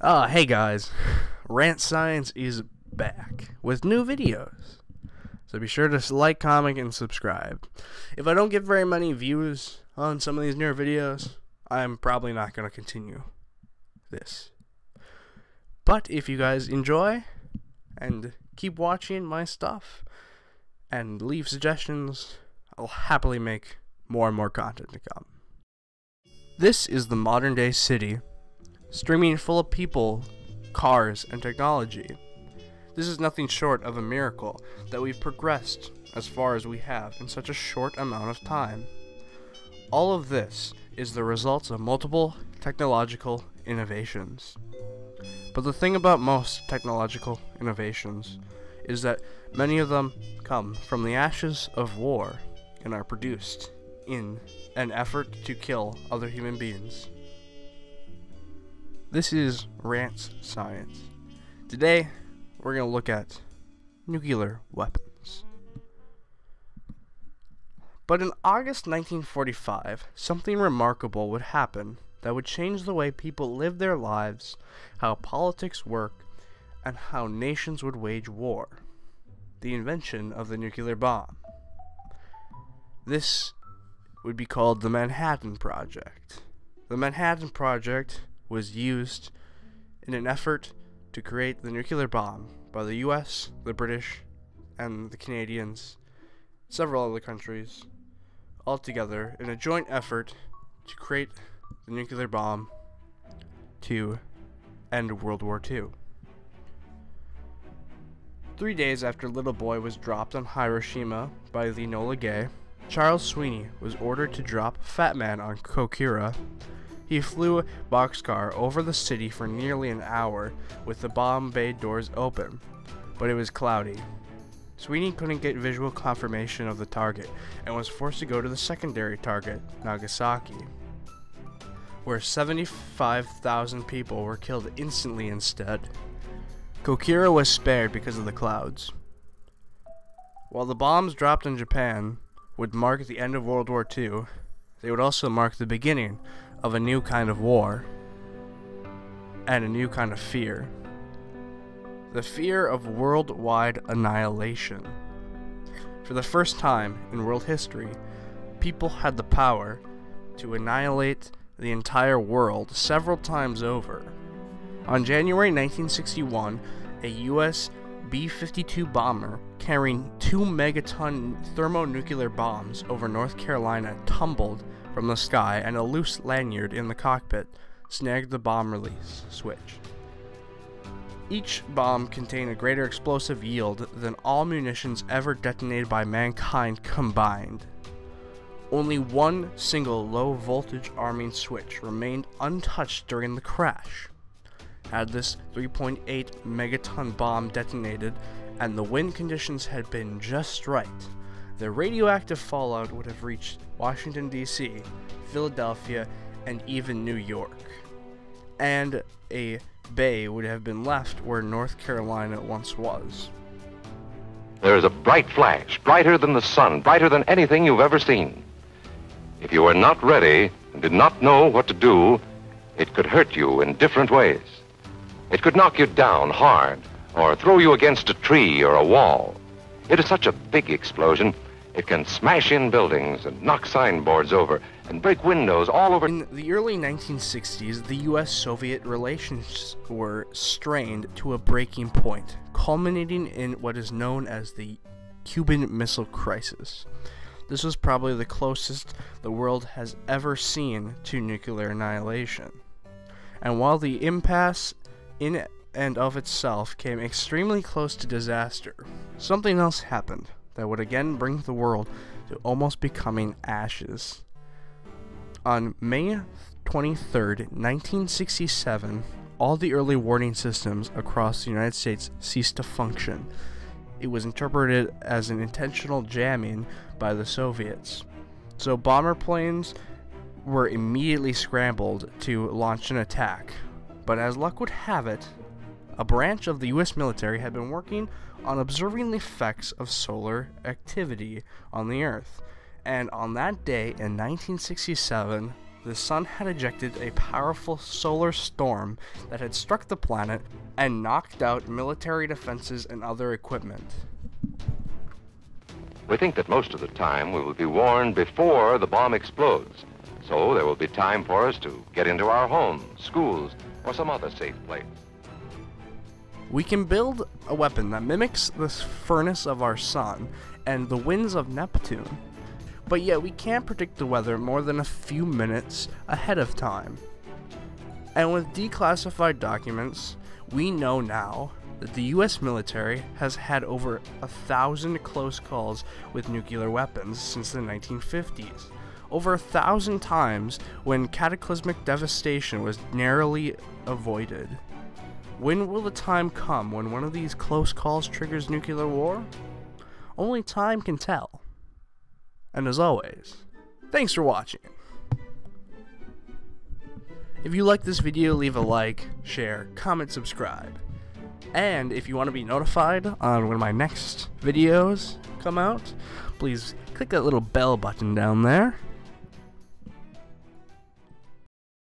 Uh, hey guys, Rance Science is back with new videos. So be sure to like, comment, and subscribe. If I don't get very many views on some of these newer videos, I'm probably not going to continue this. But if you guys enjoy and keep watching my stuff and leave suggestions, I'll happily make more and more content to come. This is the modern day city, streaming full of people, cars, and technology. This is nothing short of a miracle that we've progressed as far as we have in such a short amount of time. All of this is the results of multiple technological innovations. But the thing about most technological innovations is that many of them come from the ashes of war and are produced in an effort to kill other human beings. This is Rance Science. Today, we're going to look at nuclear weapons. But in August 1945, something remarkable would happen that would change the way people live their lives, how politics work, and how nations would wage war. The invention of the nuclear bomb. This would be called the Manhattan Project. The Manhattan Project was used in an effort to create the nuclear bomb by the US, the British, and the Canadians, several other countries, all together in a joint effort to create the nuclear bomb to end World War II. Three days after Little Boy was dropped on Hiroshima by the Enola Gay, Charles Sweeney was ordered to drop Fat Man on Kokura. He flew a Bockscar over the city for nearly an hour with the bomb bay doors open, but it was cloudy. Sweeney couldn't get visual confirmation of the target and was forced to go to the secondary target, Nagasaki, where 75,000 people were killed instantly instead. Kokura was spared because of the clouds. While the bombs dropped in Japan would mark the end of World War II, they would also mark the beginning of a new kind of war and a new kind of fear. The fear of worldwide annihilation. For the first time in world history, people had the power to annihilate the entire world several times over. On January 1961, a U.S. B 52 bomber carrying two megaton thermonuclear bombs over North Carolina tumbled from the sky, and a loose lanyard in the cockpit snagged the bomb release switch. Each bomb contained a greater explosive yield than all munitions ever detonated by mankind combined. Only one single low voltage arming switch remained untouched during the crash. Had this 3.8 megaton bomb detonated and the wind conditions had been just right, the radioactive fallout would have reached Washington, D.C., Philadelphia, and even New York. And a bay would have been left where North Carolina once was. There is a bright flash, brighter than the sun, brighter than anything you've ever seen. If you were not ready and did not know what to do, it could hurt you in different ways. It could knock you down hard or throw you against a tree or a wall. It is such a big explosion, it can smash in buildings and knock signboards over and break windows all over. In the early 1960s, the US Soviet relations were strained to a breaking point, culminating in what is known as the Cuban Missile Crisis. This was probably the closest the world has ever seen to nuclear annihilation. And while the impasse in and of itself came extremely close to disaster, something else happened that would again bring the world to almost becoming ashes. On May 23, 1967, all the early warning systems across the United States ceased to function. It was interpreted as an intentional jamming by the Soviets. So bomber planes were immediately scrambled to launch an attack. But as luck would have it, a branch of the US military had been working on observing the effects of solar activity on the Earth. And on that day in 1967, the sun had ejected a powerful solar storm that had struck the planet and knocked out military defenses and other equipment. We think that most of the time we will be warned before the bomb explodes. So there will be time for us to get into our homes, schools, or some other safe place. We can build a weapon that mimics the furnace of our sun and the winds of Neptune, but yet we can't predict the weather more than a few minutes ahead of time. And with declassified documents, we know now that the US military has had over a thousand close calls with nuclear weapons since the 1950s. Over a thousand times when cataclysmic devastation was narrowly avoided. When will the time come when one of these close calls triggers nuclear war? Only time can tell. And as always, thanks for watching. If you like this video, leave a like, share, comment, subscribe. And if you want to be notified on when my next videos come out, please click that little bell button down there.